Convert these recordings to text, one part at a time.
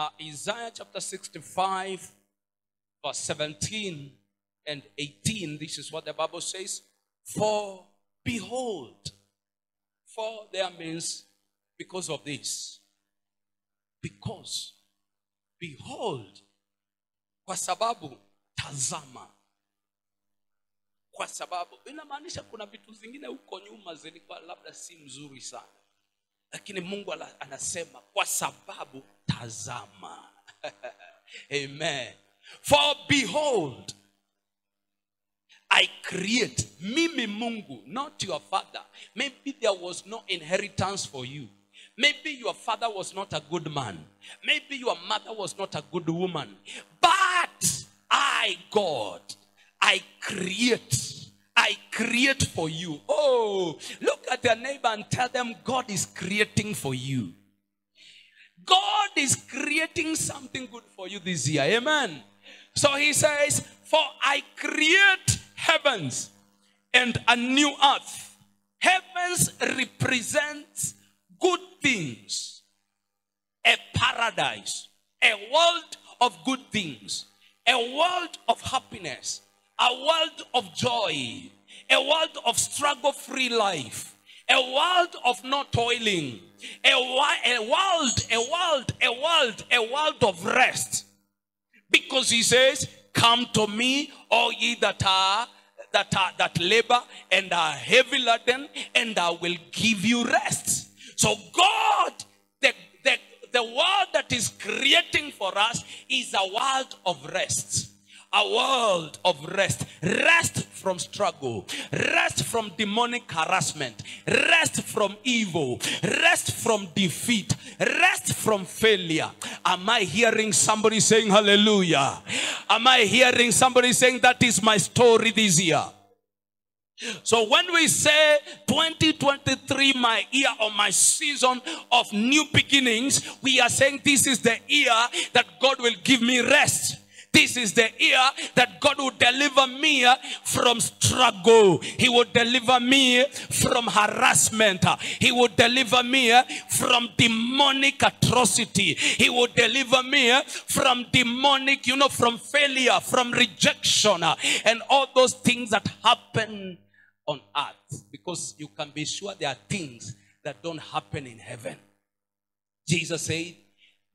uh, Isaiah chapter 65, verse 17 and 18. This is what the Bible says. For behold, for there means because of this. Because, behold, kwa sababu tazama. Kwa sababu inamaanisha kuna vitu zingine huko nyuma zilikuwa labda si mzuri sana, lakini Mungu anasema kwa sababu tazama. Amen. For behold, I create mimi Mungu, not your father. Maybe there was no inheritance for you. Maybe your father was not a good man. Maybe your mother was not a good woman. But I, God, I create. I create for you. Oh, look at your neighbor and tell them God is creating for you. God is creating something good for you this year. Amen. So he says, For I create heavens and a new earth. Heavens represents good things, a paradise, a world of good things, a world of happiness, a world of joy, a world of struggle free life, a world of not toiling, a, a world, a world, a world, a world of rest. Because he says, Come to me, all ye that are that are that labor and are heavy laden, and I will give you rest. So God, the, the, the world that is creating for us is a world of rest. A world of rest. Rest from struggle. Rest from demonic harassment. Rest from evil. Rest from defeat. Rest from failure. Am I hearing somebody saying hallelujah? Am I hearing somebody saying that is my story this year? So when we say 2023, my year or my season of new beginnings, we are saying this is the year that God will give me rest. This is the year that God will deliver me from struggle. He will deliver me from harassment. He will deliver me from demonic atrocity. He will deliver me from demonic, you know, from failure, from rejection, and all those things that happen on earth. Because you can be sure there are things that don't happen in heaven. Jesus said,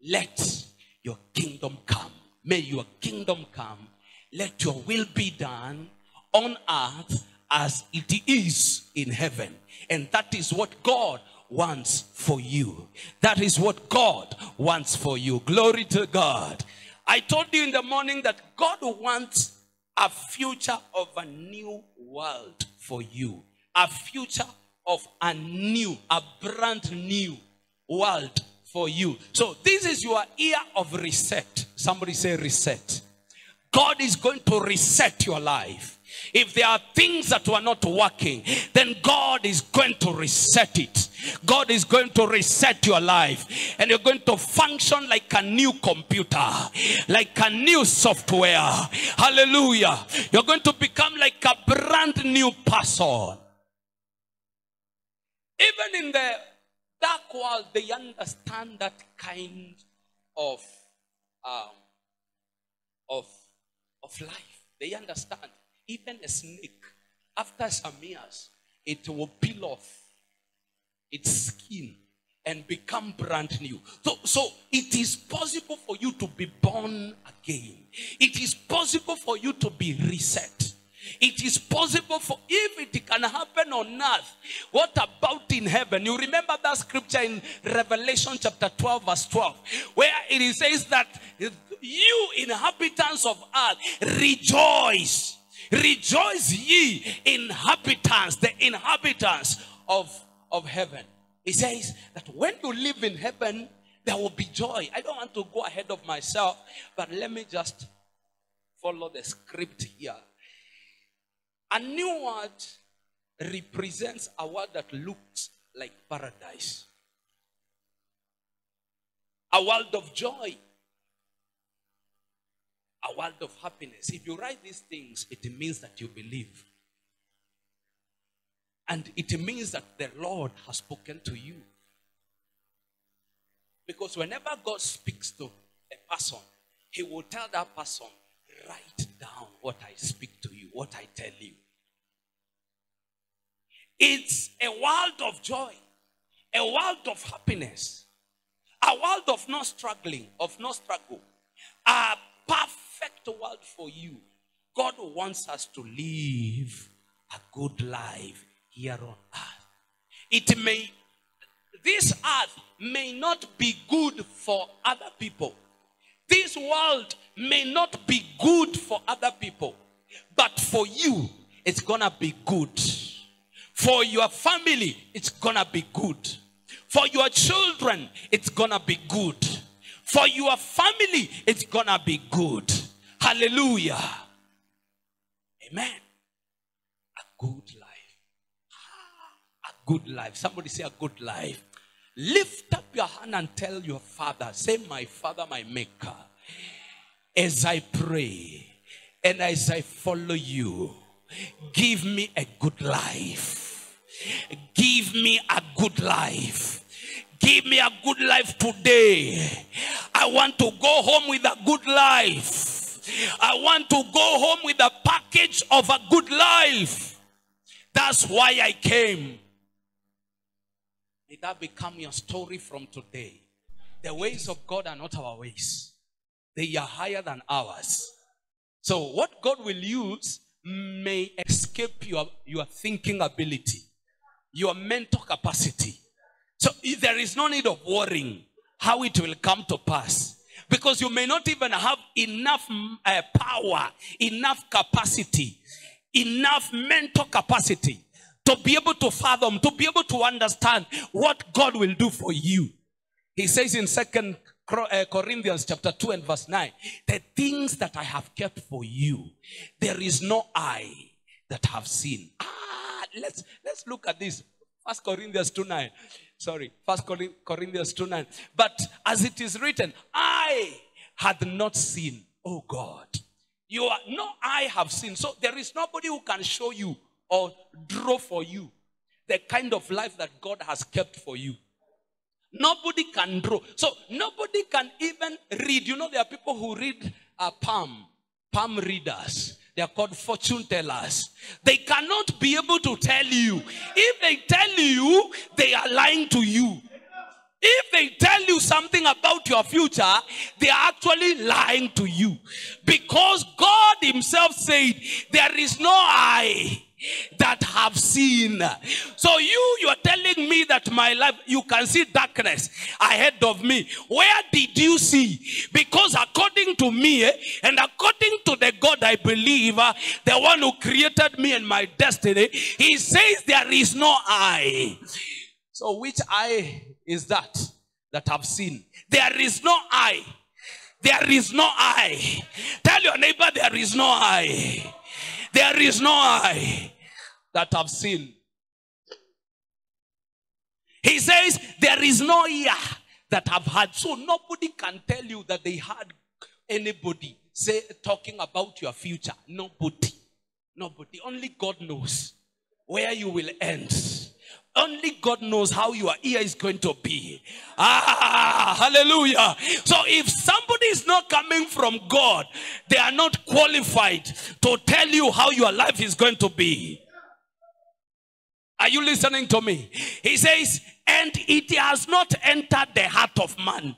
Let your kingdom come. May your kingdom come. Let your will be done on earth as it is in heaven. And that is what God wants for you. That is what God wants for you. Glory to God. I told you in the morning that God wants a future of a new world for you. A future of a new, a brand new world for you. So this is your year of reset. Somebody say reset. God is going to reset your life. If there are things that were not working, then God is going to reset it. God is going to reset your life. And you're going to function like a new computer, like a new software. Hallelujah. You're going to become like a brand new person. Even in the dark world, they understand that kind of um, of of life. They understand. Even a snake, after some years, it will peel off its skin and become brand new. So, so it is possible for you to be born again. It is possible for you to be reset. It is possible for if it can happen on earth. What about in heaven? You remember that scripture in Revelation chapter 12, verse 12, where it says that you inhabitants of earth rejoice. Rejoice ye inhabitants, the inhabitants of, of heaven. He says that when you live in heaven, there will be joy. I don't want to go ahead of myself, but let me just follow the script here. A new word represents a word that looks like paradise, a world of joy, a world of happiness. If you write these things, it means that you believe. And it means that the Lord has spoken to you. Because whenever God speaks to a person, he will tell that person, write down what I speak to you, what I tell you. It's a world of joy, a world of happiness, a world of no struggling, of no struggle, a perfect world for you. God wants us to live a good life here on earth. It may, this earth may not be good for other people. This world may not be good for other people, but for you, it's gonna be good. For your family, it's gonna be good. For your children, it's gonna be good. For your family, it's gonna be good. Hallelujah. Amen. A good life. Ah, a good life. Somebody say a good life. Lift up your hand and tell your father, say, My father, my maker, as I pray and as I follow you, give me a good life. Give me a good life. Give me a good life today. I want to go home with a good life. I want to go home with a package of a good life. That's why I came. May that become your story from today. The ways of God are not our ways, they are higher than ours. So, what God will use may escape your, your thinking ability, your mental capacity. So, there is no need of worrying how it will come to pass because you may not even have enough uh, power, enough capacity, enough mental capacity to be able to fathom, to be able to understand what God will do for you. He says in Second Corinthians chapter 2 and verse 9, the things that I have kept for you, there is no eye that have seen. Ah, let's let's look at this. First Corinthians 2 9. Sorry, First Corinthians 2 9. But as it is written, I had not seen, oh God. You are no eye have seen. So there is nobody who can show you or draw for you the kind of life that God has kept for you. Nobody can draw. So nobody can even read. You know, there are people who read a palm, palm readers. They are called fortune tellers. They cannot be able to tell you. If they tell you, they are lying to you. If they tell you something about your future, they are actually lying to you. Because God Himself said, There is no eye that have seen. So you, you are telling me that my life, you can see darkness ahead of me. Where did you see? Because according to me, eh, and according to the God I believe, uh, the one who created me and my destiny, he says there is no eye. So which eye is that that I've seen? There is no eye. There is no eye. Tell your neighbor there is no eye. There is no eye that have seen. He says, There is no ear that have heard. So nobody can tell you that they heard anybody say talking about your future. Nobody. Nobody. Only God knows where you will end. Only God knows how your ear is going to be. Ah, hallelujah. So if somebody is not coming from God, they are not qualified to tell you how your life is going to be. Are you listening to me? He says, and it has not entered the heart of man.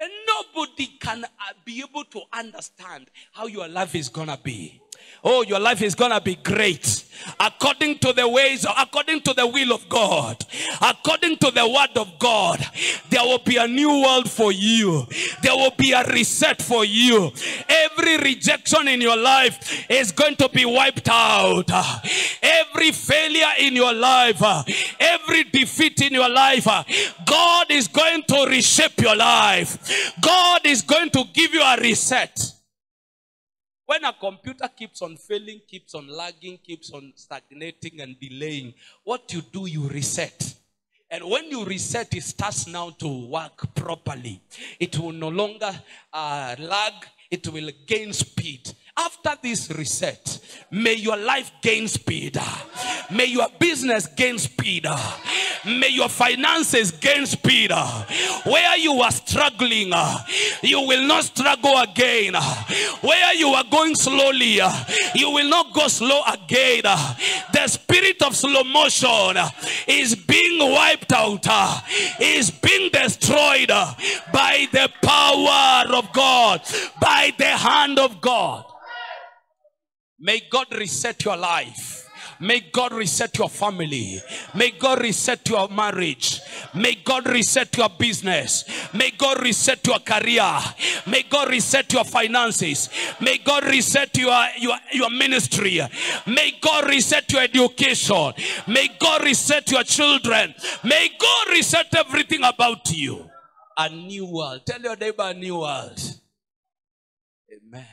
And nobody can be able to understand how your life is going to be. Oh, your life is going to be great. According to the ways, according to the will of God, according to the word of God, there will be a new world for you. There will be a reset for you. Every rejection in your life is going to be wiped out. Every failure in your life, every defeat in your life, God is going to reshape your life. God is going to give you a reset. When a computer keeps on failing, keeps on lagging, keeps on stagnating and delaying, what you do, you reset. And when you reset, it starts now to work properly. It will no longer uh, lag, it will gain speed. After this reset, may your life gain speed. May your business gain speed. May your finances gain speed. Where you are struggling, you will not struggle again. Where you are going slowly, you will not go slow again. The spirit of slow motion is being wiped out, is being destroyed by the power of God, by the hand of God. May God reset your life. May God reset your family. May God reset your marriage. May God reset your business. May God reset your career. May God reset your finances. May God reset your, your, your ministry. May God reset your education. May God reset your children. May God reset everything about you. A new world. Tell your neighbor a new world. Amen.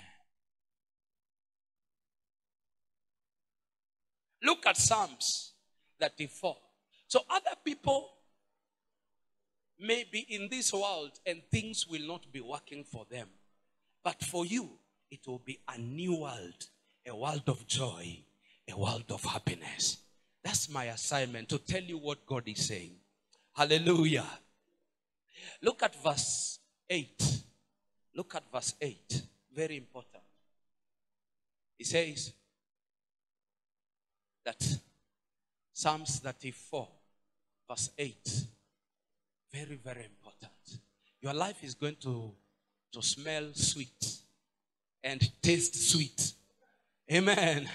Look at Psalms 34. So other people may be in this world and things will not be working for them. But for you, it will be a new world, a world of joy, a world of happiness. That's my assignment to tell you what God is saying. Hallelujah. Look at verse 8. Look at verse 8. Very important. He says, that Psalms 34, verse 8, very, very important. Your life is going to, to smell sweet and taste sweet. Amen.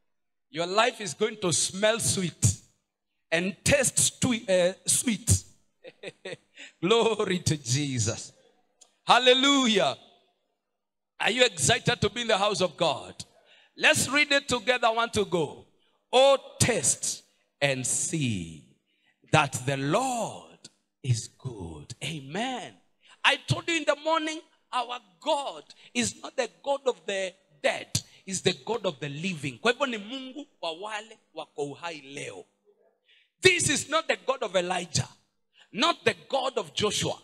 Your life is going to smell sweet and taste uh, sweet. Glory to Jesus. Hallelujah. Are you excited to be in the house of God? Let's read it together. I want to go. Oh, test and see that the Lord is good. Amen. I told you in the morning, our God is not the God of the dead, is the God of the living. Kwa Mungu leo. This is not the God of Elijah, not the God of Joshua,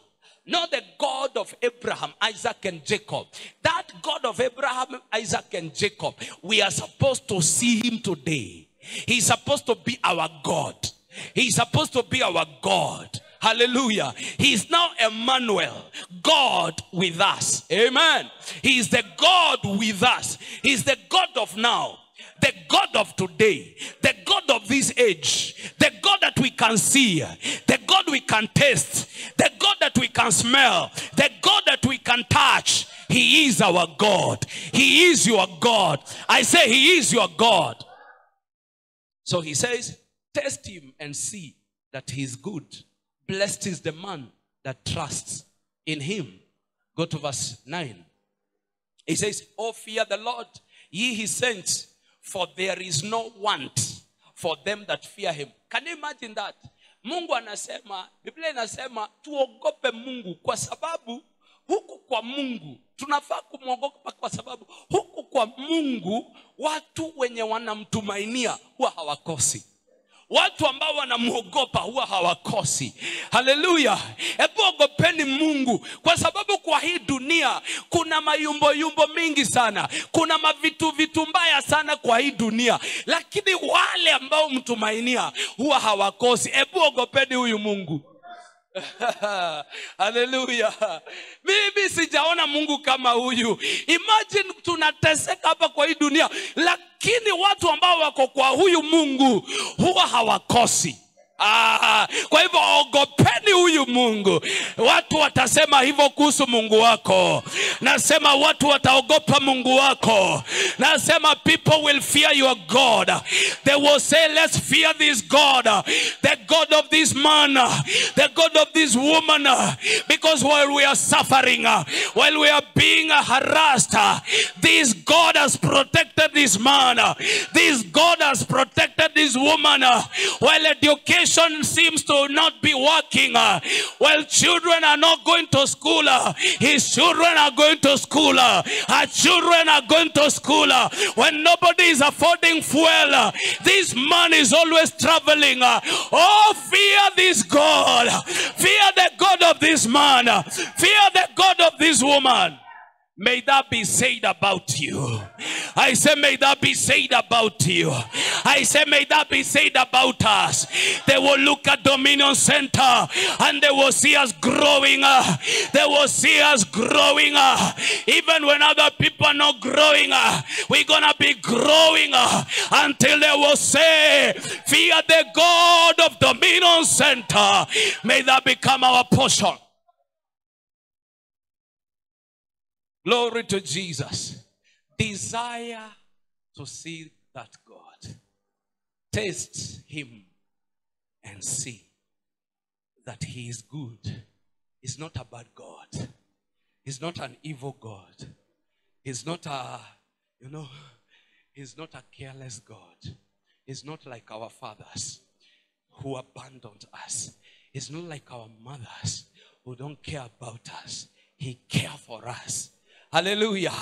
not the God of Abraham, Isaac, and Jacob. That God of Abraham, Isaac, and Jacob, we are supposed to see him today. He's supposed to be our God. He's supposed to be our God. Hallelujah. He's now Emmanuel, God with us. Amen. He's the God with us. He's the God of now, the God of today, the God of this age, the God that we can see, the God we can taste, the God that we can smell, the God that we can touch. He is our God. He is your God. I say, He is your God. So he says, Test him and see that he is good. Blessed is the man that trusts in him. Go to verse 9. He says, Oh, fear the Lord, ye his saints, for there is no want for them that fear him. Can you imagine that? Mungu anasema, Biblia inasema tuogope Mungu kwa sababu huku kwa Mungu. Tunafaa kumwogopa kwa sababu huku kwa Mungu watu wenye wanamtumainia huwa hawakosi. Watu ambao wanamwogopa huwa hawakosi. Haleluya! Hebu ogopeni mungu kwa sababu kwa hii dunia kuna mayumboyumbo mingi sana. Kuna mavitu vitu mbaya sana kwa hii dunia. Lakini wale ambao mtumainia huwa hawakosi. Hebu ogopeni huyu mungu haleluya mimi sijaona mungu kama huyu. Imagine tunateseka hapa kwa hii dunia lakini watu ambao wako kwa huyu mungu huwa hawakosi. Ah, kwa hivyo ogopeni huyu mungu. Watu watasema hivyo kuhusu mungu wako nasema watu wataogopa mungu wako nasema people will fear your god they will say let's fear this god the god of this man the god of this woman because while we are suffering while we are being harassed this god has protected this man this god has protected this woman while education seems to not be working. while children are not going to school. His children are going to school. Her children are going to school. When nobody is affording fuel, this man is always traveling. Oh, fear this God. Fear the God of this man. Fear the God of this woman. May that be said about you. I say, may that be said about you. I say, may that be said about us. They will look at Dominion Center and they will see us growing. Uh, they will see us growing. Uh, even when other people are not growing, uh, we're going to be growing uh, until they will say, Fear the God of Dominion Center. May that become our portion. Glory to Jesus. Desire to see that God. Taste Him and see that He is good. He's not a bad God. He's not an evil God. He's not a, you know, He's not a careless God. He's not like our fathers who abandoned us. He's not like our mothers who don't care about us. He cares for us. Hallelujah.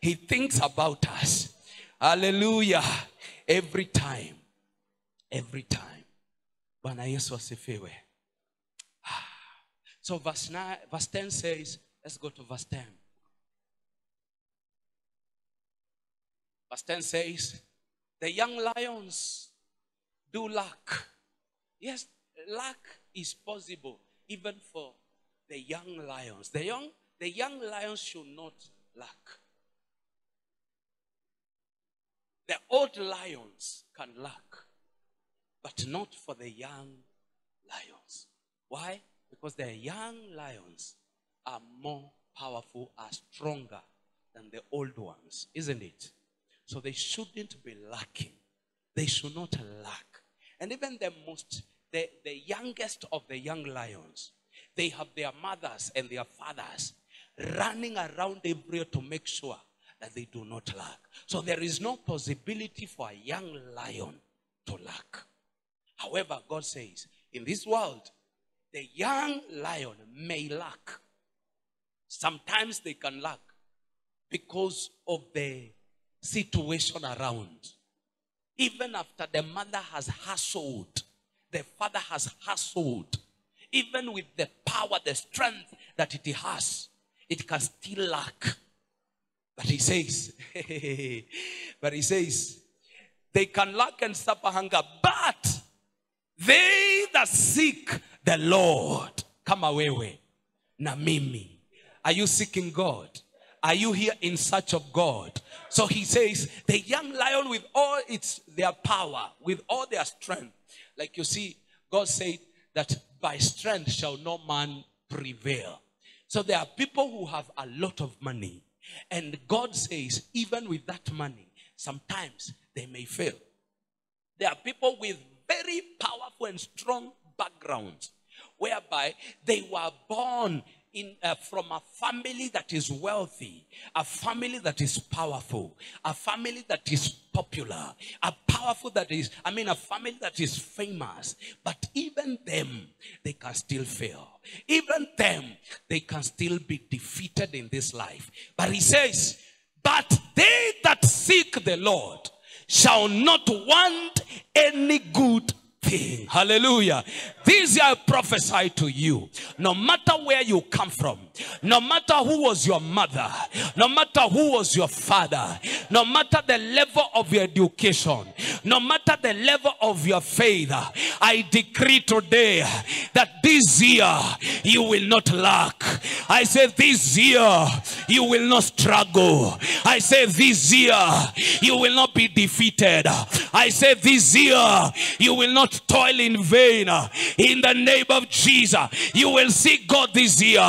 He thinks about us. Hallelujah. Every time. Every time. Yesu asifiwe. Ah. So verse, nine, verse 10 says, let's go to verse 10. Verse 10 says, the young lions do lack. Yes, lack is possible even for the young lions. The young the young lions should not lack. The old lions can lack, but not for the young lions. Why? Because the young lions are more powerful, are stronger than the old ones, isn't it? So they shouldn't be lacking. They should not lack. And even the most, the, the youngest of the young lions, they have their mothers and their fathers running around everywhere to make sure that they do not lack. So there is no possibility for a young lion to lack. However, God says, in this world, the young lion may lack. Sometimes they can lack because of the situation around. Even after the mother has hustled, the father has hustled, even with the power, the strength that it has, it can still lack. But he says, but he says, they can lack and suffer hunger, but they that seek the Lord, come away, na mimi. Are you seeking God? Are you here in search of God? So he says, the young lion with all its their power, with all their strength. Like you see, God said that by strength shall no man prevail. So there are people who have a lot of money. And God says, even with that money, sometimes they may fail. There are people with very powerful and strong backgrounds, whereby they were born in, uh, from a family that is wealthy, a family that is powerful, a family that is popular, a powerful that is, I mean, a family that is famous. But even them, they can still fail. Even them, they can still be defeated in this life. But he says, But they that seek the Lord shall not want any good thing. Hallelujah. This I prophesy to you. No matter where you come from, no matter who was your mother, no matter who was your father, no matter the level of your education, no matter the level of your faith, I decree today that this year you will not lack. I say this year you will not struggle. I say this year you will not be defeated. I say this year you will not toil in vain. In the name of Jesus, you will see God this year.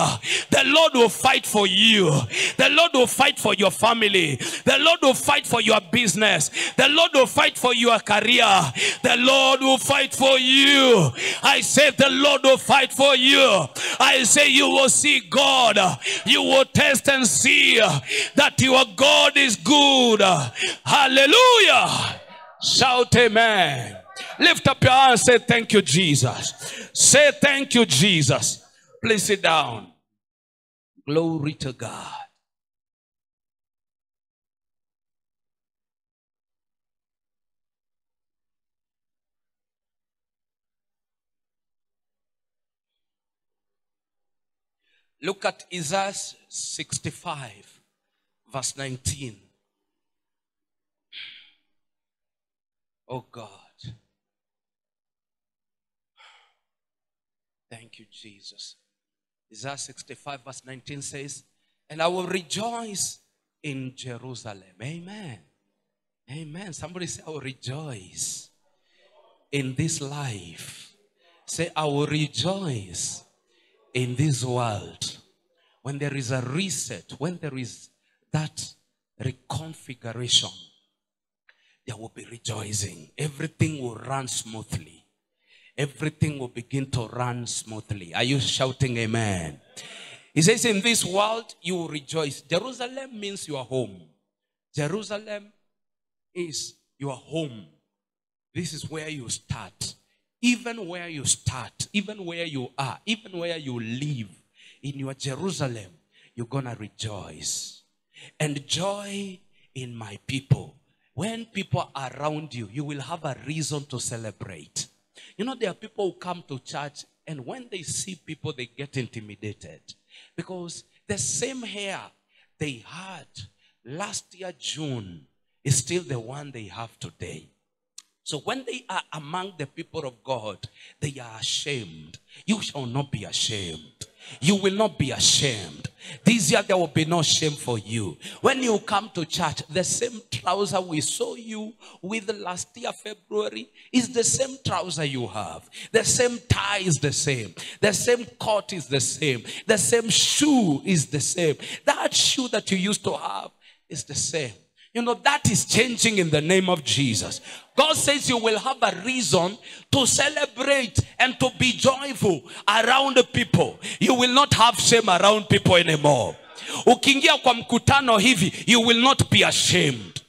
The Lord will fight for you. The Lord will fight for your family. The Lord will fight for your business. The Lord will fight for your career. The Lord will fight for you. I say the Lord will fight for you. I say you will see God. You will test and see that your God is good. Hallelujah. Shout amen. Lift up your hands say, Thank you, Jesus. Say, Thank you, Jesus. Please sit down. Glory to God. Look at Isaiah 65, verse 19. Oh God. Thank you, Jesus. Isaiah 65, verse 19 says, And I will rejoice in Jerusalem. Amen. Amen. Somebody say, I will rejoice in this life. Say, I will rejoice in this world. When there is a reset, when there is that reconfiguration, there will be rejoicing. Everything will run smoothly. Everything will begin to run smoothly. Are you shouting amen? He says, In this world, you will rejoice. Jerusalem means your home. Jerusalem is your home. This is where you start. Even where you start, even where you are, even where you live, in your Jerusalem, you're going to rejoice. And joy in my people. When people are around you, you will have a reason to celebrate. You know, there are people who come to church, and when they see people, they get intimidated. Because the same hair they had last year, June, is still the one they have today. So when they are among the people of God, they are ashamed. You shall not be ashamed. You will not be ashamed. This year there will be no shame for you. When you come to church, the same trouser we saw you with last year, February, is the same trouser you have. The same tie is the same. The same coat is the same. The same shoe is the same. That shoe that you used to have is the same. You know, that is changing in the name of Jesus. God says you will have a reason to celebrate and to be joyful around people. You will not have shame around people anymore. Ukiingia kwa mkutano hivi, you will not be ashamed.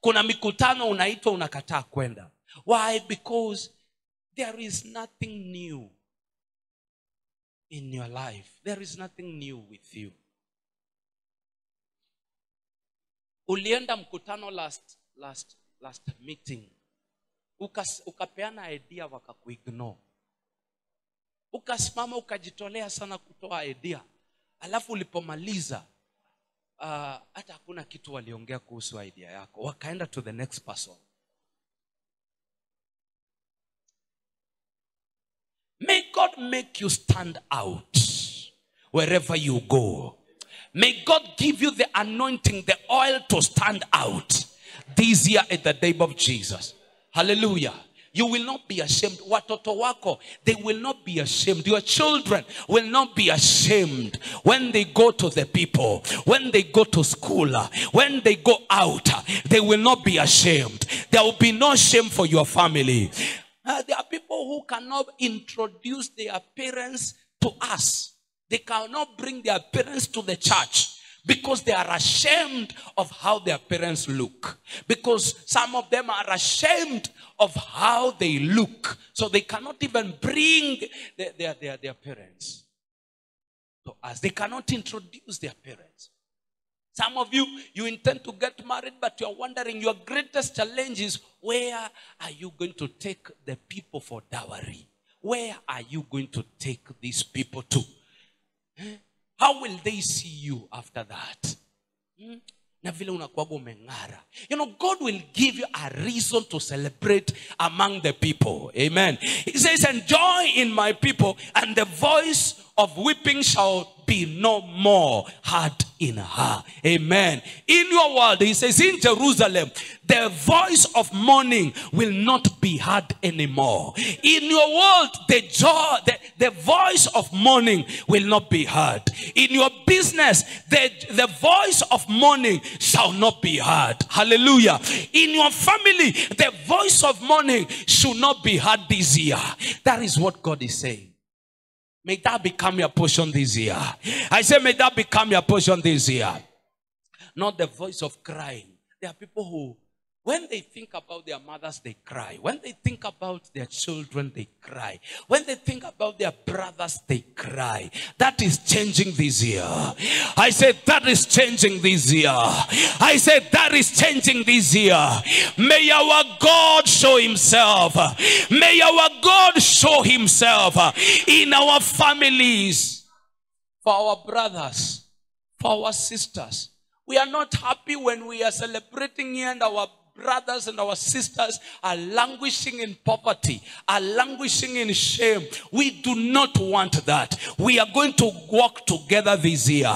Kuna mikutano unaitwa unakataa kwenda. Why? Because there is nothing new in your life. There is nothing new with you. Ulienda mkutano last last last meeting. Ukapeana ukapeana idea wakakuignore. Ukasimama ukajitolea sana kutoa idea. Alafu ulipomaliza uh, hata hakuna kitu waliongea kuhusu idea yako. Wakaenda to the next person. May god make you stand out wherever you go May God give you the anointing, the oil to stand out this year in the name of Jesus. Hallelujah. You will not be ashamed. Watoto wako, they will not be ashamed. Your children will not be ashamed when they go to the people, when they go to school, when they go out. They will not be ashamed. There will be no shame for your family. Uh, there are people who cannot introduce their parents to us. They cannot bring their parents to the church because they are ashamed of how their parents look. Because some of them are ashamed of how they look. So they cannot even bring their, their, their, their parents to us. They cannot introduce their parents. Some of you, you intend to get married, but you're wondering your greatest challenge is where are you going to take the people for dowry? Where are you going to take these people to? How will they see you after that? Hmm? na vile unakuwaga umeng'ara. You know god will give you a reason to celebrate among the people. Amen. He says enjoy in my people and the voice of weeping shall be no more heard in her. Amen. In your world he says in jerusalem the voice of mourning will not be heard anymore. In your world the joy the, the voice of mourning will not be heard. In your business the, the voice of mourning shall not be heard. Hallelujah. In your family the voice of mourning should not be heard this year. That is what god is saying May that become your portion this year. I say, may that become your portion this year. Not the voice of crying. There are people who, when they think about their mothers, they cry. When they think about their children, they cry. When they think about their brothers, they cry. That is changing this year. I said, that is changing this year. I said, that is changing this year. May our God show himself. May our God show himself in our families, for our brothers, for our sisters. We are not happy when we are celebrating here and our brothers and our sisters are languishing in poverty, are languishing in shame. We do not want that. We are going to walk together this year.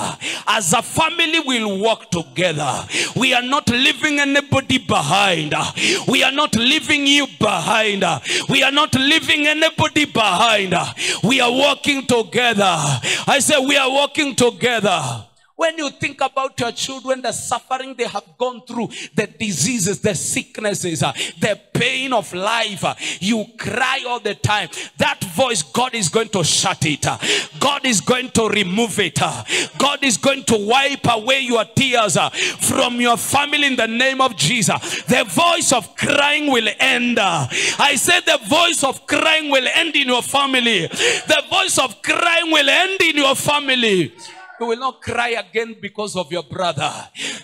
As a family, we'll walk together. We are not leaving anybody behind. We are not leaving you behind. We are not leaving anybody behind. We are walking together. I say we are walking together. When you think about your children, the suffering they have gone through, the diseases, the sicknesses, uh, the pain of life, uh, you cry all the time. That voice, God is going to shut it. uh, God is going to remove it. God is going to wipe away your tears from your family in the name of Jesus. The voice of crying will end. I said the voice of crying will end in your family. The voice of crying will end in your family. You will not cry again because of your brother.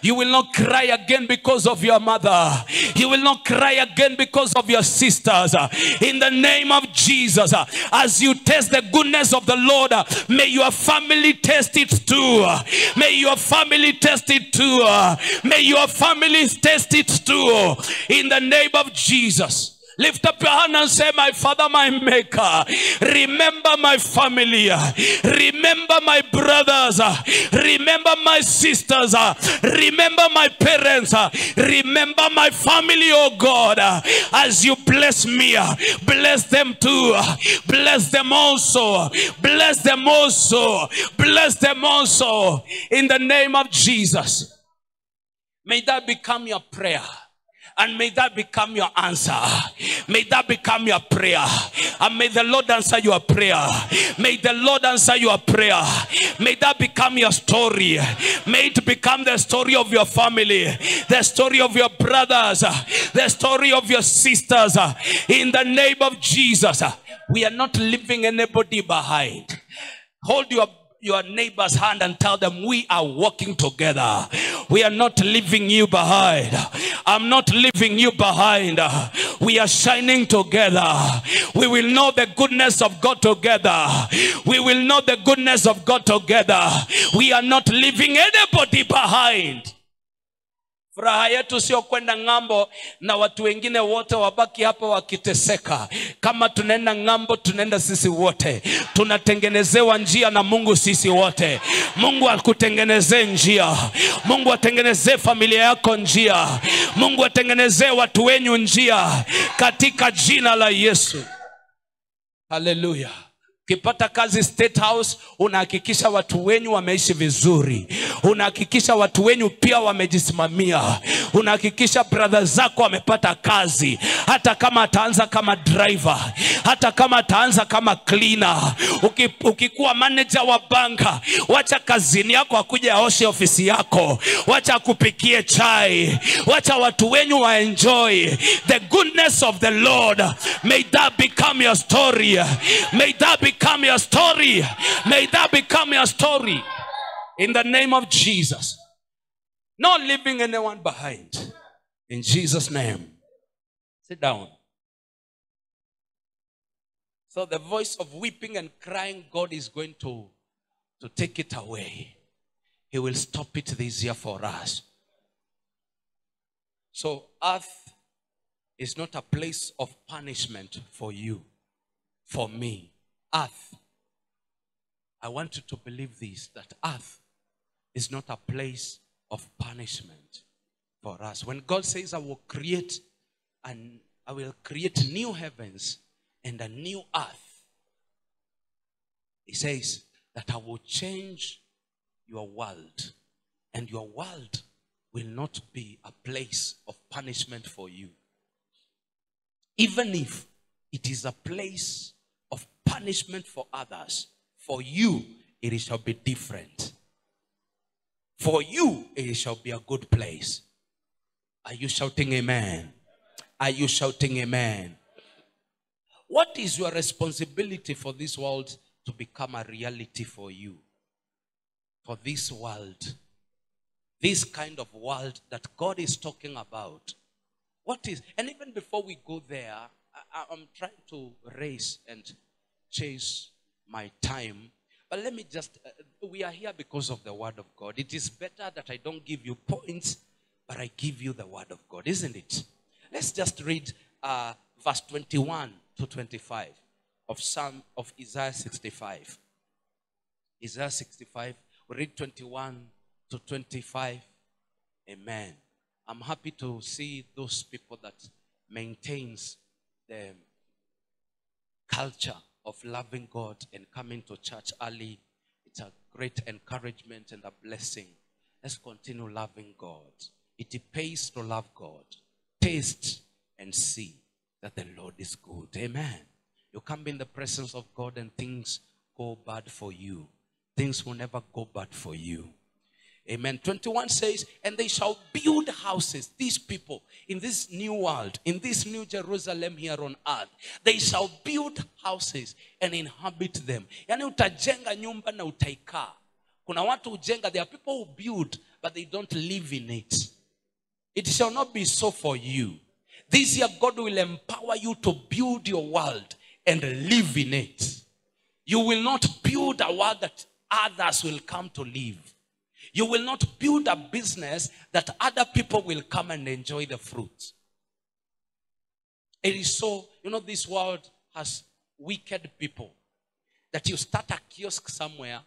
You will not cry again because of your mother. You will not cry again because of your sisters. In the name of Jesus, as you taste the goodness of the Lord, may your family taste it too. May your family taste it too. May your family taste it too. In the name of Jesus. Lift up your hand and say, My Father, my Maker, remember my family, remember my brothers, remember my sisters, remember my parents, remember my family, oh God. As you bless me, bless them too, bless them also, bless them also, bless them also in the name of Jesus. May that become your prayer. And may that become your answer. May that become your prayer. And may the Lord answer your prayer. May the Lord answer your prayer. May that become your story. May it become the story of your family, the story of your brothers, the story of your sisters. In the name of Jesus, we are not leaving anybody behind. Hold your your neighbor's hand and tell them we are walking together. We are not leaving you behind. I'm not leaving you behind. We are shining together. We will know the goodness of God together. We will know the goodness of God together. We are not leaving anybody behind. Furaha yetu sio kwenda ng'ambo na watu wengine wote wabaki hapa wakiteseka. Kama tunaenda ng'ambo, tunaenda sisi wote, tunatengenezewa njia na Mungu sisi wote. Mungu akutengenezee njia, Mungu atengenezee familia yako njia, Mungu atengenezee watu wenyu njia, katika jina la Yesu. Haleluya. Ukipata kazi State House, unahakikisha watu wenyu wameishi vizuri, unahakikisha watu wenyu pia wamejisimamia, unahakikisha brother zako wamepata kazi, hata kama ataanza kama driver, hata kama ataanza kama cleaner. Uki, ukikuwa manager wa banka, wacha kazini yako akuja aoshe ofisi yako, wacha akupikie chai, wacha watu wenyu waenjoy the goodness of the Lord. May that become your story. May that become your story. May that become your story. In the name of Jesus. Not leaving anyone behind. In Jesus' name. Sit down. So the voice of weeping and crying, God is going to, to take it away. He will stop it this year for us. So earth is not a place of punishment for you, for me. Earth. I want you to believe this that earth is not a place of punishment for us. When God says, I will create and I will create new heavens and a new earth, He says that I will change your world, and your world will not be a place of punishment for you. Even if it is a place of punishment for others, for you it shall be different. For you it shall be a good place. Are you shouting amen? Are you shouting amen? What is your responsibility for this world to become a reality for you? For this world, this kind of world that God is talking about. What is, and even before we go there, I'm trying to race and chase my time. But let me just, uh, we are here because of the word of God. It is better that I don't give you points, but I give you the word of God, isn't it? Let's just read uh, verse 21 to 25 of Psalm of Isaiah 65. Isaiah 65, we read 21 to 25. Amen. I'm happy to see those people that maintains culture of loving God and coming to church early. It's a great encouragement and a blessing. Let's continue loving God. It pays to love God. Taste and see that the Lord is good. Amen. You come in the presence of God and things go bad for you. Things will never go bad for you. Amen. 21 says, and they shall build houses, these people in this new world, in this new Jerusalem here on earth, they shall build houses and inhabit them. Yani utajenga nyumba na utaikaa. Kuna watu hujenga, there are people who build, but they don't live in it. It shall not be so for you. This year, God will empower you to build your world and live in it. You will not build a world that others will come to live. You will not build a business that other people will come and enjoy the fruits. It is so, you know, this world has wicked people that you start a kiosk somewhere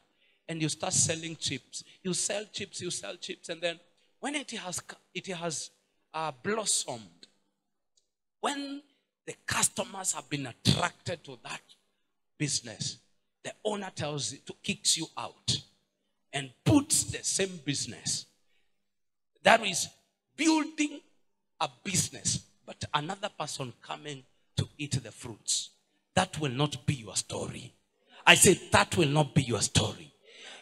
and you start selling chips. You sell chips, you sell chips, and then when it has it has uh, blossomed, when the customers have been attracted to that business, the owner tells you to kicks you out and puts the same business. That is building a business, but another person coming to eat the fruits. That will not be your story. I said that will not be your story.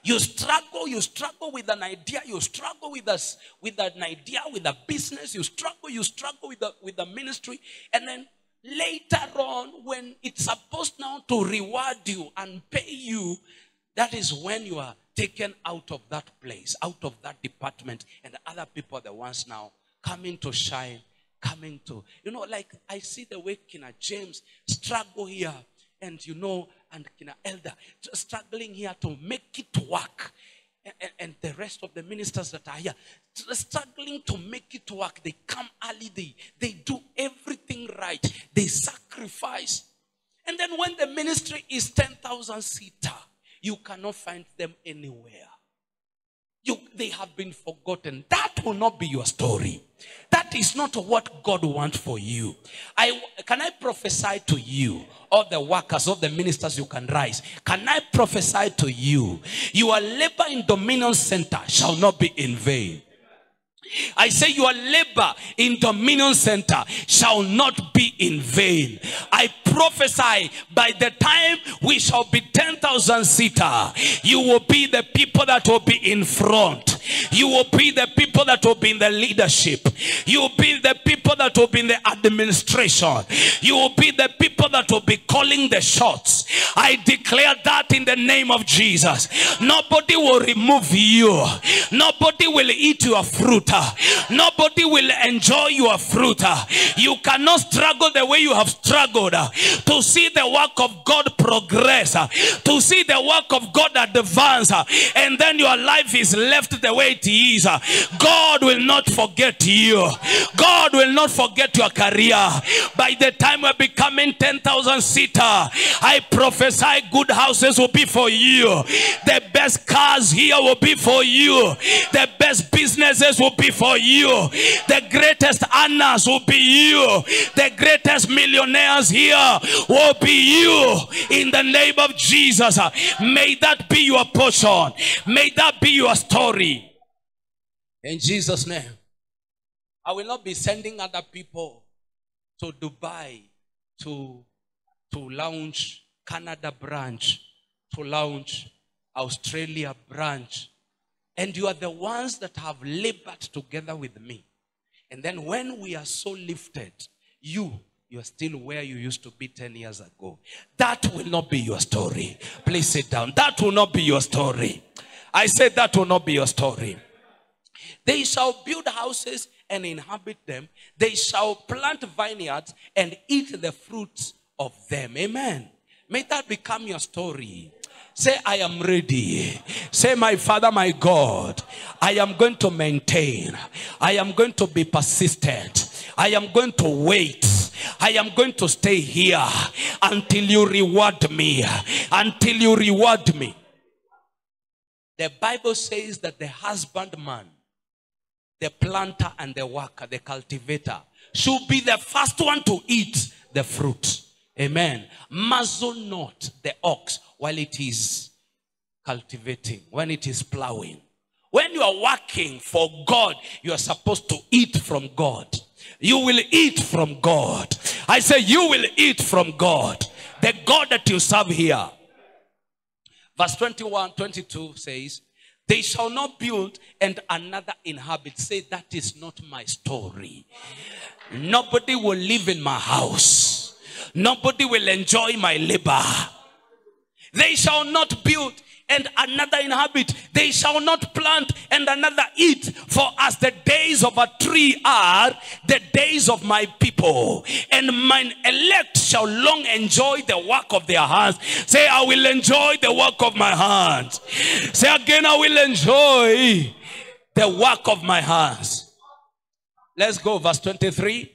You struggle, you struggle with an idea, you struggle with us with an idea, with a business, you struggle, you struggle with the with the ministry, and then later on, when it's supposed now to reward you and pay you, that is when you are taken out of that place, out of that department, and other people are the ones now coming to shine, coming to, you know, like I see the way Kina James struggle here, and you know, and Kina Elder struggling here to make it work. And, and the rest of the ministers that are here struggling to make it work. They come early, they, they do everything right, they sacrifice. And then when the ministry is 10,000 seater, you cannot find them anywhere. You, they have been forgotten. That will not be your story. That is not what God wants for you. I can I prophesy to you, all the workers, all the ministers you can rise. Can I prophesy to you? Your labor in Dominion Centre shall not be in vain. I say your labor in Dominion Centre shall not be in vain. I prophesy by the time we shall be 10,000 seater, you will be the people that will be in front. You will be the people that will be in the leadership. You will be the people that will be in the administration. You will be the people that will be calling the shots. I declare that in the name of Jesus. Nobody will remove you. Nobody will eat your fruit. Nobody will enjoy your fruit. You cannot struggle the way you have struggled to see the work of God progress, uh, to see the work of God advance, uh, and then your life is left the way it is. Uh, God will not forget you. God will not forget your career. By the time we're becoming 10,000 seater, I prophesy good houses will be for you. The best cars here will be for you. The best businesses will be for you. The greatest honors will be you. The greatest millionaires here will be you. In the name of Jesus, may that be your portion. May that be your story. In Jesus' name. I will not be sending other people to Dubai to, to launch Canada branch, to launch Australia branch. And you are the ones that have labored together with me. And then when we are so lifted, you, you are still where you used to be 10 years ago. That will not be your story. Please sit down. That will not be your story. I said that will not be your story. They shall build houses and inhabit them. They shall plant vineyards and eat the fruits of them. Amen. May that become your story. Say, I am ready. Say, my Father, my God, I am going to maintain. I am going to be persistent. I am going to wait. I am going to stay here until you reward me. Until you reward me. The Bible says that the husbandman, the planter, and the worker, the cultivator, should be the first one to eat the fruit. Amen. Muzzle not the ox while it is cultivating, when it is plowing. When you are working for God, you are supposed to eat from God. You will eat from God. I say, you will eat from God. The God that you serve here. Verse 21, 22 says, They shall not build and another inhabit. Say, that is not my story. Nobody will live in my house. Nobody will enjoy my labor. They shall not build and another inhabit. They shall not plant and another eat. For as the days of a tree are, the days of my people. And mine elect shall long enjoy the work of their hands. Say, I will enjoy the work of my hands. Say again, I will enjoy the work of my hands. Let's go, verse 23.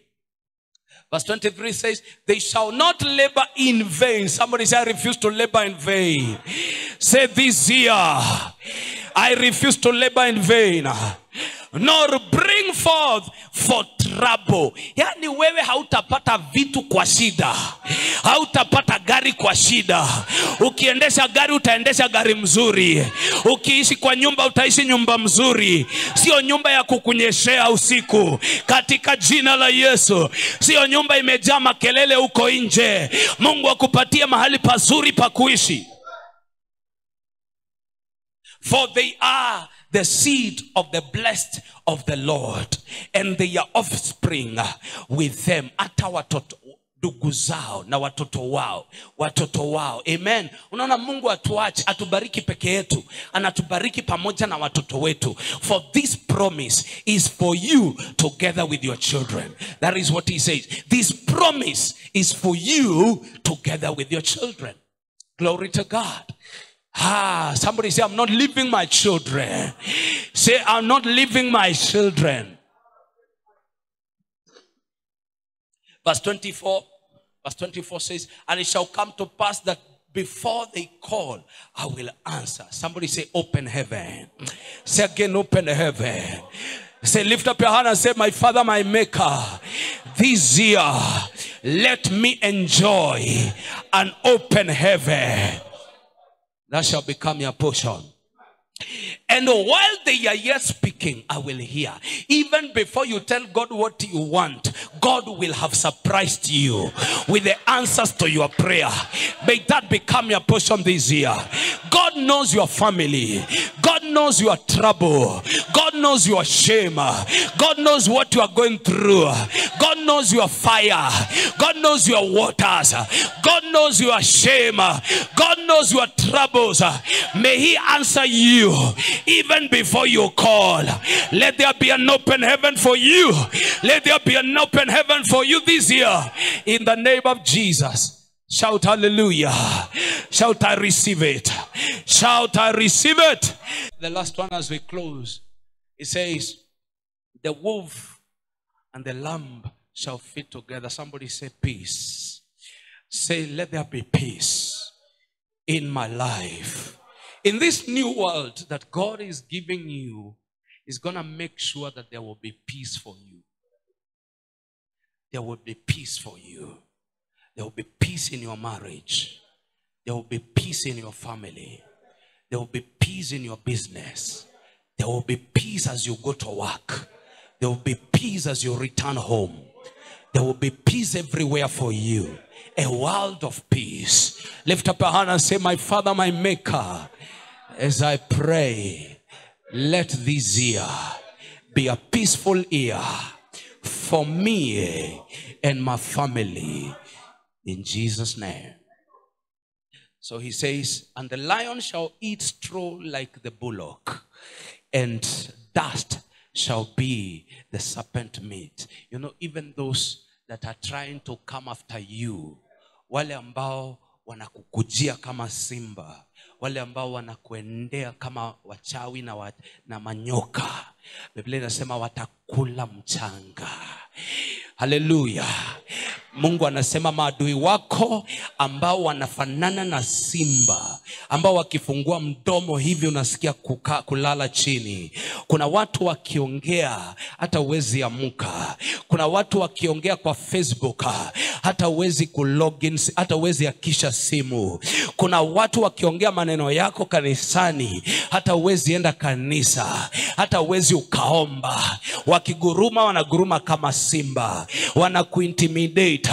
Verse 23 says, They shall not labor in vain. Somebody say, I refuse to labor in vain. Say this year, I refuse to labor in vain. Nor bring forth for trouble. Yani wewe hautapata vitu kwa shida, hautapata gari kwa shida. Ukiendesha gari utaendesha gari mzuri, ukiishi kwa nyumba utaishi nyumba mzuri, sio nyumba ya kukunyeshea usiku, katika jina la Yesu. Sio nyumba imejaa makelele huko nje. Mungu akupatie mahali pazuri pa kuishi. For they are the seed of the blessed of the Lord, and their offspring with them. Hata watoto ndugu zao na watoto wao watoto wao. Amen. Unaona mungu atuache atubariki peke yetu anatubariki pamoja na watoto wetu. For this promise is for you together with your children. That is what he says. This promise is for you together with your children. Glory to god Ah, somebody say, I'm not leaving my children. Say, I'm not leaving my children. Verse 24, verse 24 says, And it shall come to pass that before they call, I will answer. Somebody say, Open heaven. Say again, Open heaven. Say, lift up your hand and say, My Father, my Maker, this year, let me enjoy an open heaven that shall become your portion. And while they are yet speaking, I will hear. Even before you tell God what you want, God will have surprised you with the answers to your prayer. May that become your portion this year. God knows your family. God knows your trouble. God knows your shame. God knows what you are going through. God knows your fire. God knows your waters. God knows your shame. God knows your troubles. May He answer you even before you call. Let there be an open heaven for you. Let there be an open heaven for you this year. In the name of Jesus. Shout hallelujah. Shout I receive it. Shout I receive it. The last one as we close. It says, the wolf and the lamb shall fit together. Somebody say peace. Say, let there be peace in my life. In this new world that God is giving you, is going to make sure that there will be peace for you. There will be peace for you. There will be peace in your marriage. There will be peace in your family. There will be peace in your business. There will be peace as you go to work. There will be peace as you return home. There will be peace everywhere for you. A world of peace. Lift up your hand and say, My Father, my Maker, as I pray, let this year be a peaceful year for me and my family. In Jesus' name. So he says, And the lion shall eat straw like the bullock, and dust shall be the serpent meat. You know, even those that are trying to come after you, wale ambao wanakukujia kama simba, wale ambao wanakuendea kama wachawi na, wa, na manyoka biblia inasema watakula mchanga. Haleluya. Mungu anasema maadui wako ambao wanafanana na simba ambao wakifungua mdomo hivi unasikia kuka, kulala chini. Kuna watu wakiongea hata uwezi amka. Kuna watu wakiongea kwa facebook hata uwezi kulogin hata uwezi akisha simu. Kuna watu wakiongea maneno yako kanisani hata uwezi enda kanisa hata uwezi ukaomba. Wakiguruma wanaguruma kama simba wanakuintimidate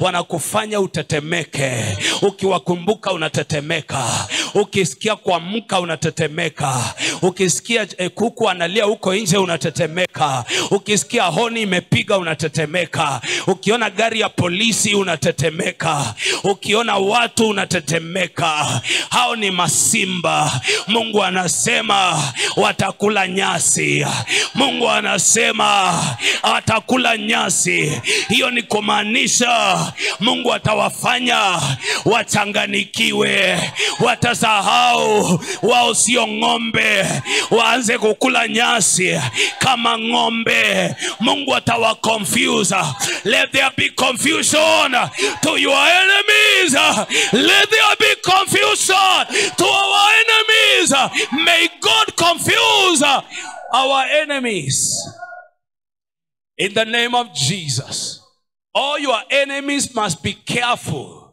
wanakufanya utetemeke. Ukiwakumbuka unatetemeka ukisikia kuamka unatetemeka ukisikia eh, kuku analia huko nje unatetemeka. Ukisikia honi imepiga unatetemeka. Ukiona gari ya polisi unatetemeka. Ukiona watu unatetemeka. Hao ni masimba. Mungu anasema watakula nyasi. Mungu anasema watakula nyasi. Hiyo ni kumaanisha mungu atawafanya wachanganikiwe. Watasahau wao sio ng'ombe waanze kukula nyasi kama ng'ombe. Mungu atawaconfuse let there be confusion to your enemies. Let there be confusion to our enemies. May god confuse our enemies. In the name of Jesus. All your enemies must be careful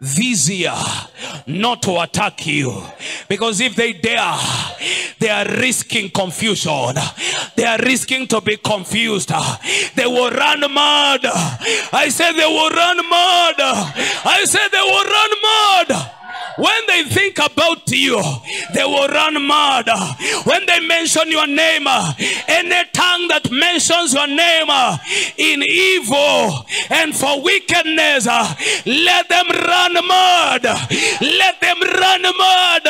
this year not to attack you. Because if they dare they are risking confusion. They are risking to be confused. They will run mad. I said they will run mad. I said they will run mad when they think about you, they will run mad. When they mention your name, any tongue that mentions your name in evil and for wickedness, let them run mad. Let them run mad.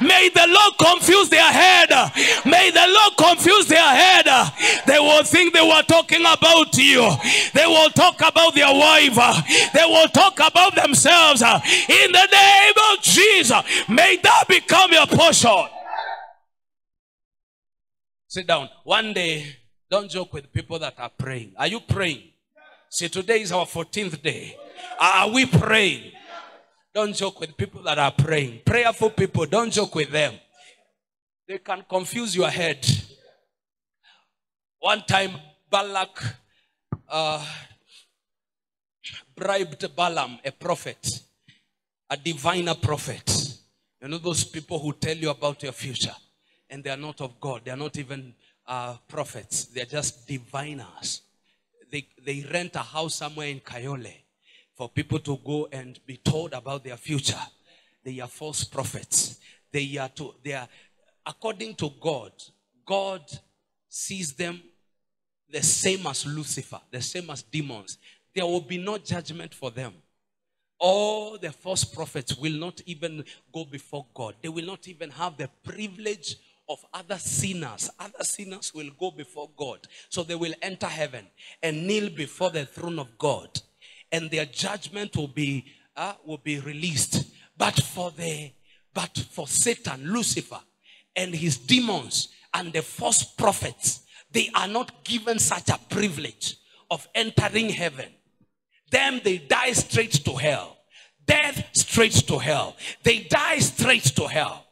May the Lord confuse their head. May the Lord confuse their head. Think they were talking about you. They will talk about their wife. They will talk about themselves. In the name of Jesus, may that become your portion. Sit down. One day, don't joke with people that are praying. Are you praying? See, today is our 14th day. Are we praying? Don't joke with people that are praying. Prayerful people, don't joke with them. They can confuse your head. One time, Balak uh, bribed Balaam, a prophet, a diviner prophet. You know those people who tell you about your future, and they are not of God. They are not even uh, prophets. They are just diviners. They, they rent a house somewhere in Kayole for people to go and be told about their future. They are false prophets. They are to, they are according to God. God sees them the same as Lucifer, the same as demons. There will be no judgment for them. All the false prophets will not even go before God. They will not even have the privilege of other sinners. Other sinners will go before God. So they will enter heaven and kneel before the throne of God. And their judgment will be uh, will be released. But for the but for Satan, Lucifer, and his demons and the false prophets, they are not given such a privilege of entering heaven. Them they die straight to hell. Death straight to hell. They die straight to hell.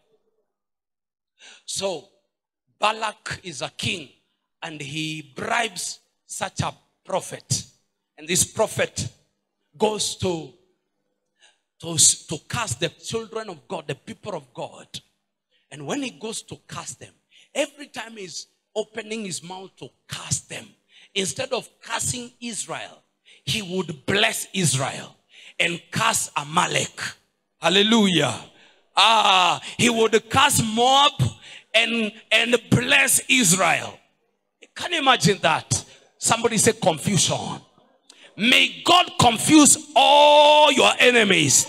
So Balak is a king and he bribes such a prophet. And this prophet goes to, to, to cast the children of God, the people of God. And when he goes to cast them, every time he's opening his mouth to curse them, instead of cursing Israel, he would bless Israel and curse Amalek. Hallelujah. Ah, he would curse Moab and, and bless Israel. Can you imagine that? Somebody say confusion. May God confuse all your enemies.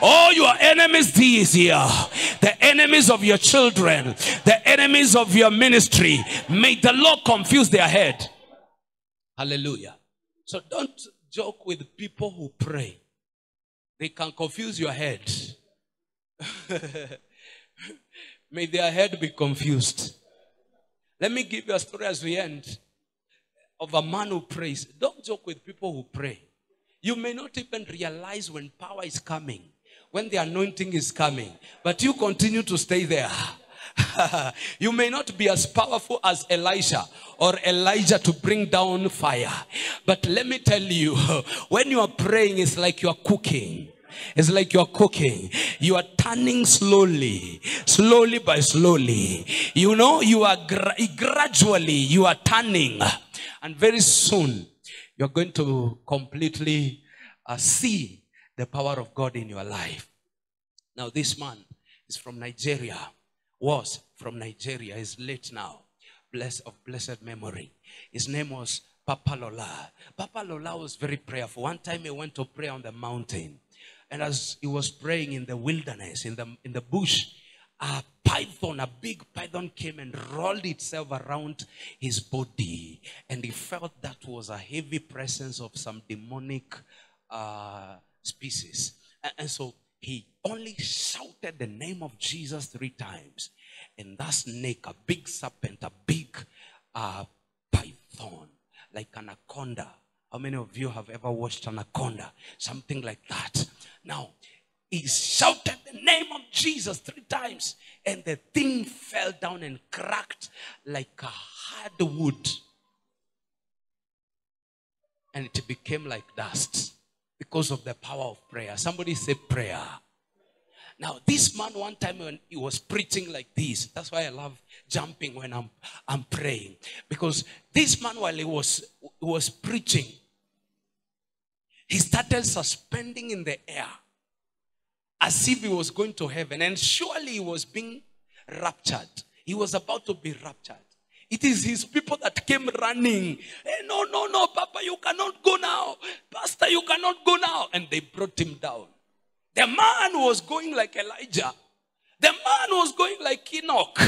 All your enemies this year, the enemies of your children, the enemies of your ministry, may the Lord confuse their head. Hallelujah. So don't joke with people who pray. They can confuse your head. May their head be confused. Let me give you a story as we end of a man who prays. Don't joke with people who pray. You may not even realize when power is coming, when the anointing is coming, but you continue to stay there. you may not be as powerful as Elisha or Elijah to bring down fire. But let me tell you, when you are praying, it's like you are cooking. It's like you're cooking. You are turning slowly, slowly by slowly. You know, you are gra- gradually, you are turning. And very soon, you're going to completely uh, see the power of God in your life. Now, this man is from Nigeria, was from Nigeria, is late now, blessed of blessed memory. His name was Babalola. Papa Lola was very prayerful. One time he went to pray on the mountain. And as he was praying in the wilderness, in the, in the bush, a python, a big python came and rolled itself around his body. And he felt that was a heavy presence of some demonic uh, species. And, so he only shouted the name of Jesus three times. And that snake, a big serpent, a big uh, python, like anaconda. How many of you have ever watched anaconda? Something like that. Now, he shouted the name of Jesus three times, and the thing fell down and cracked like a hard wood. And it became like dust because of the power of prayer. Somebody say prayer. Now, this man, one time when he was preaching like this, that's why I love jumping when I'm, I'm praying. Because this man, while he was, he was preaching, he started suspending in the air as if he was going to heaven. And surely he was being raptured. He was about to be raptured. It is his people that came running. Hey, no, no, no, Papa, you cannot go now. Pastor, you cannot go now. And they brought him down. The man was going like Elijah. The man was going like Enoch.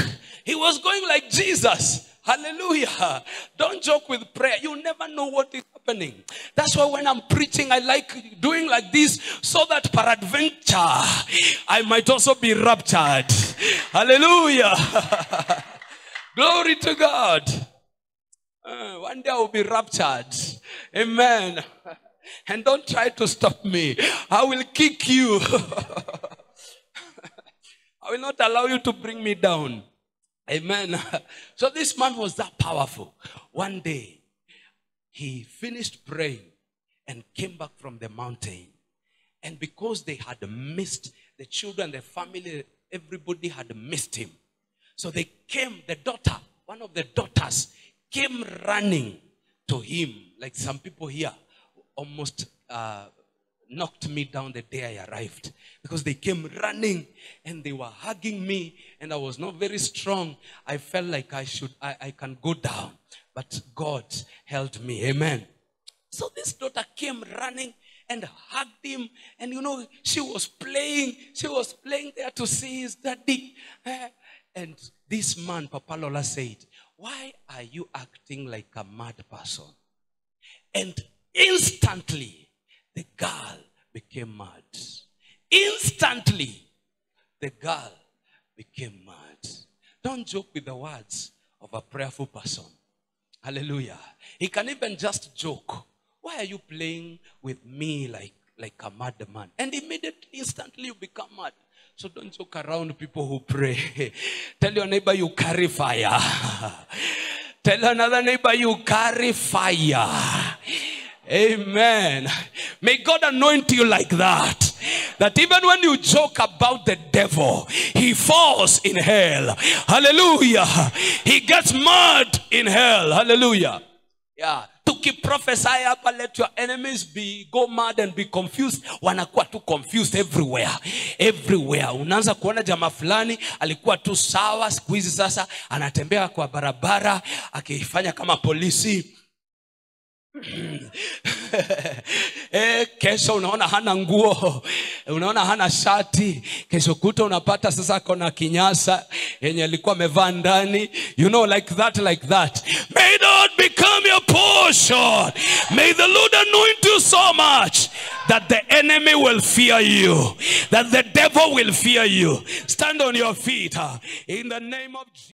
He was going like Jesus. Hallelujah. Don't joke with prayer. You never know what is happening. That's why when I'm preaching, I like doing like this so that peradventure I might also be raptured. Hallelujah. Glory to God. Uh, one day I will be raptured. Amen. And don't try to stop me. I will kick you. I will not allow you to bring me down. Amen. So this man was that powerful. One day, he finished praying and came back from the mountain. And because they had missed the children, the family, everybody had missed him. So they came, the daughter, one of the daughters came running to him, like some people here almost uh, knocked me down the day I arrived because they came running and they were hugging me and I was not very strong. I felt like I should, I, I can go down, but God held me. Amen. So this daughter came running and hugged him and you know she was playing she was playing there to see his daddy Eh, and this man Babalola said why are you acting like a mad person and instantly the girl became mad. Instantly the girl became mad. Don't joke with the words of a prayerful person. Hallelujah. He can even just joke. Why are you playing with me like, like a madman? And immediately, instantly, you become mad. So don't joke around people who pray. Tell your neighbor you carry fire. Tell another neighbor you carry fire. Amen. May God anoint you like that. That even when you joke about the devil, he falls in hell. Hallelujah. He gets mad in hell. Hallelujah. Yeah. Tukiprophesy hapa let your enemies be go mad and be confused. Wanakuwa tu confused everywhere everywhere. Unaanza kuona jamaa fulani alikuwa tu sawa siku hizi sasa anatembea kwa barabara akifanya kama polisi eh, kesho unaona hana nguo unaona hana shati kesho kuta unapata sasa kona kinyasa yenye alikuwa amevaa ndani you know like that like that may not become your portion. May the Lord anoint you so much that the enemy will fear you, that the devil will fear you. Stand on your feet uh, in the name of Jesus.